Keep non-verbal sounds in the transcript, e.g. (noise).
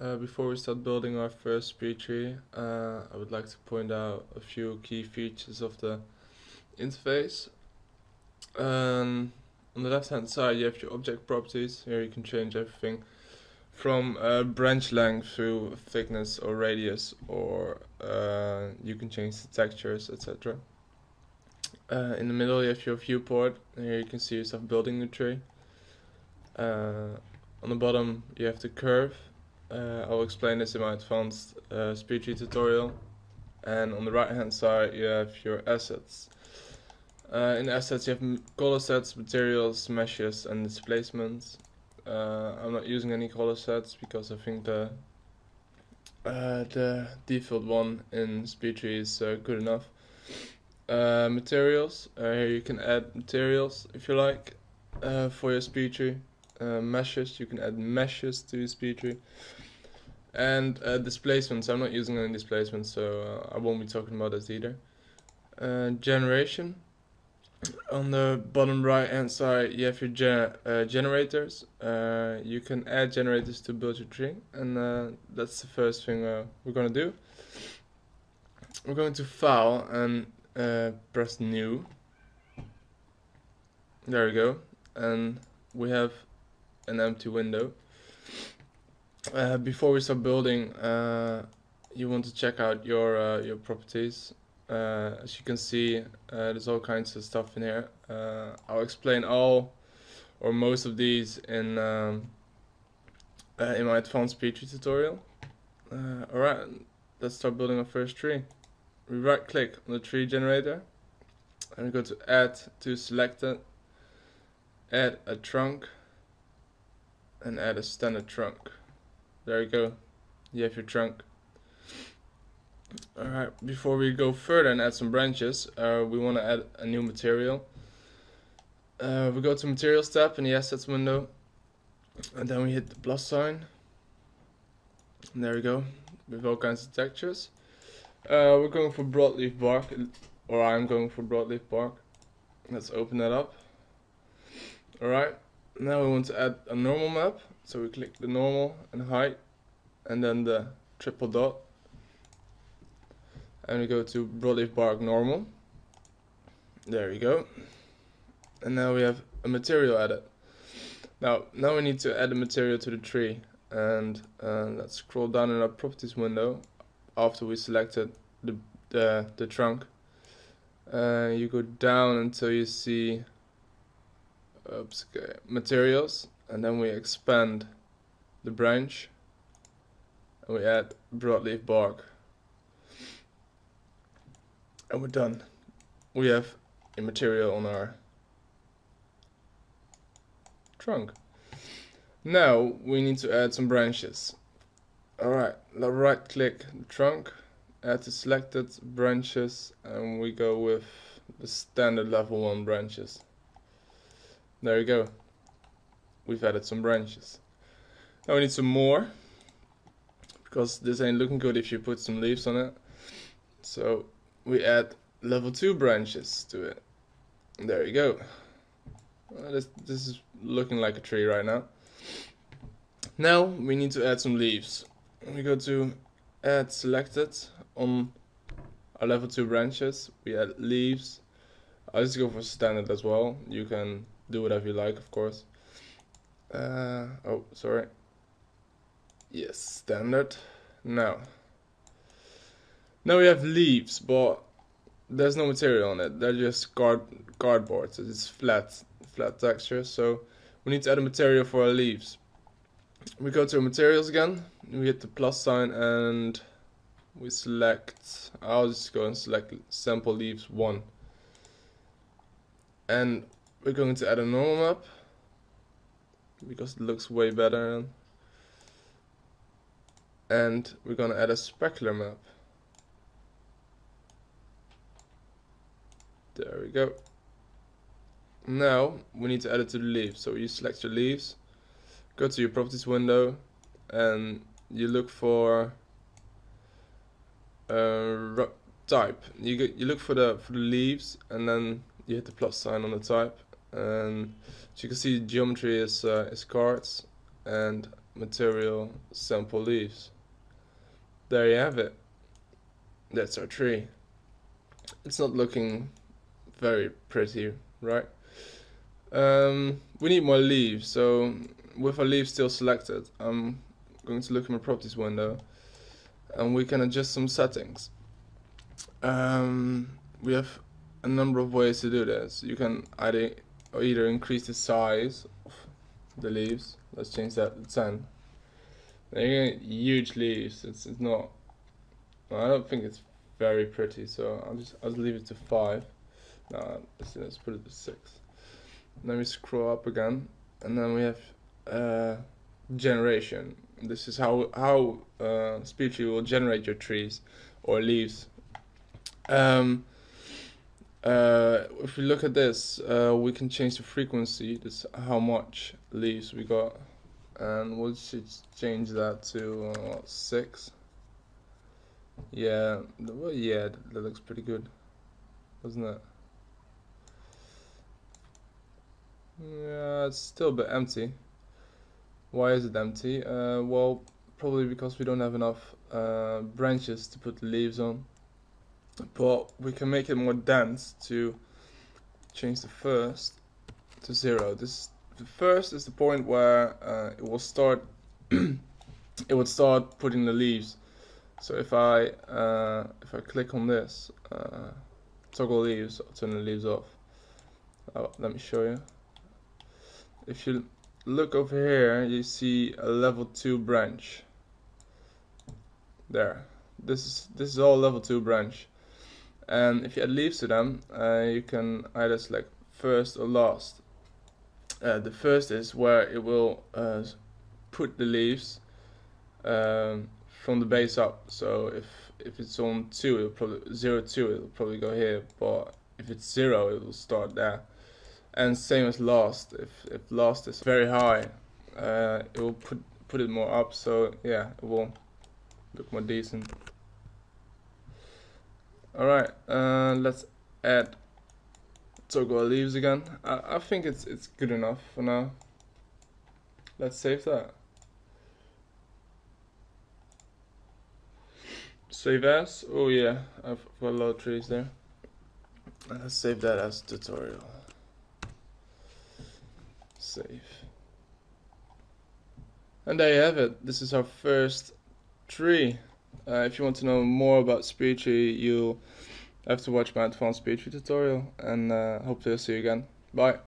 Uh, before we start building our first speed tree, uh, I would like to point out a few key features of the interface. Um, on the left hand side you have your object properties, here you can change everything from uh, branch length to thickness or radius or uh, you can change the textures etc. Uh, in the middle you have your viewport, here you can see yourself building the tree. Uh, on the bottom you have the curve uh, I'll explain this in my advanced uh, SpeedTree tutorial. And on the right hand side you have your assets. Uh, in assets you have color sets, materials, meshes and displacements. Uh, I'm not using any color sets because I think the uh, the default one in SpeedTree is uh, good enough. materials, here you can add materials if you like for your SpeedTree uh, meshes. You can add meshes to SpeedTree. And uh, displacements. I'm not using any displacements, so uh, I won't be talking about this either. Uh, generation. On the bottom right hand side, you have your uh, generators. You can add generators to build your tree, and that's the first thing we're gonna do. We're going to file and press new. There we go, and we have an empty window. Uh, before we start building, uh, you want to check out your uh, your properties. Uh, as you can see, uh, there's all kinds of stuff in here. Uh, I'll explain all or most of these in um, in my advanced SpeedTree tutorial. Alright, let's start building our first tree. We right click on the tree generator and we go to add to selected, add a trunk and add a standard trunk. There you go. You have your trunk. Alright, before we go further and add some branches, uh, we want to add a new material. Uh, we go to Materials tab in the Assets window, and then we hit the plus sign. And there we go, with all kinds of textures. Uh, we're going for broadleaf bark, or I'm going for broadleaf bark. Let's open that up. Alright, now we want to add a normal map. So we click the normal and height and then the triple dot. And we go to broadleaf bark normal. There we go. And now we have a material added. Now, now we need to add a material to the tree. And uh, let's scroll down in our properties window after we selected the, the, the trunk. Uh, you go down until you see materials and then we expand the branch and we add broadleaf bark. And we're done. We have a material on our trunk. Now we need to add some branches. Alright right click the trunk add to selected branches and we go with the standard level 1 branches there you go. We've added some branches. Now we need some more. Because this ain't looking good if you put some leaves on it. So we add level 2 branches to it. There you go. Well, this, this is looking like a tree right now. Now we need to add some leaves. We go to add selected on our level 2 branches. We add leaves. I just go for standard as well. You can do whatever you like, of course. Uh, oh, sorry. Yes, standard. Now. Now we have leaves, but there's no material on it. They're just card cardboard. So it's flat, flat texture. So we need to add a material for our leaves. We go to materials again. We hit the plus sign and we select. I'll just go and select sample leaves one. And we're going to add a normal map because it looks way better. And we're going to add a specular map there we go. Now we need to add it to the leaves. So you select your leaves. Go to your properties window. And you look for uh, type. You you look for the for the leaves. And then you hit the plus sign on the type and as you can see geometry is uh, is cards and material sample leaves. There you have it. That's our tree. It's not looking very pretty, right? Um, we need more leaves, so with our leaves still selected, I'm going to look in my properties window and we can adjust some settings. Um, we have a number of ways to do this. You can either either increase the size of the leaves. Let's change that to 10. Now you get huge leaves. It's, it's not. Well, I don't think it's very pretty, so I'll just I'll just leave it to five. No, let's, let's put it to six. Then we scroll up again, and then we have uh, generation. This is how how uh, Speedtree will generate your trees or leaves. Um, uh, if we look at this, uh, we can change the frequency. This how much leaves we got, and we'll change that to uh, six. Yeah, well, yeah, that looks pretty good, doesn't it? Yeah, it's still a bit empty. Why is it empty? Uh, well, probably because we don't have enough uh, branches to put leaves on. But we can make it more dense to change the first to zero. This the first is the point where uh, it will start. (clears throat) it would start putting the leaves. So if I uh, if I click on this, uh, toggle leaves, I'll turn the leaves off. Oh, let me show you if you look over here you see a level 2 branch there this is this is all level 2 branch and if you add leaves to them uh, you can either select first or last. Uh, the first is where it will uh, put the leaves um, from the base up. So if if it's on 2 it'll probably 0 2 it'll probably go here. But if it's 0 it will start there. And same as last if if last is very high uh, it will put put it more up. So yeah it will look more decent alright uh, let's add toggle leaves again I, I think it's it's good enough for now let's save that save as oh yeah I've got a lot of trees there let's save that as tutorial Save. And there you have it. This is our first tree. Uh, if you want to know more about Speedtree, you'll have to watch my advanced Speedtree tutorial. And uh, hopefully I'll see you again. Bye.